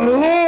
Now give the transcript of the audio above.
¡Oh!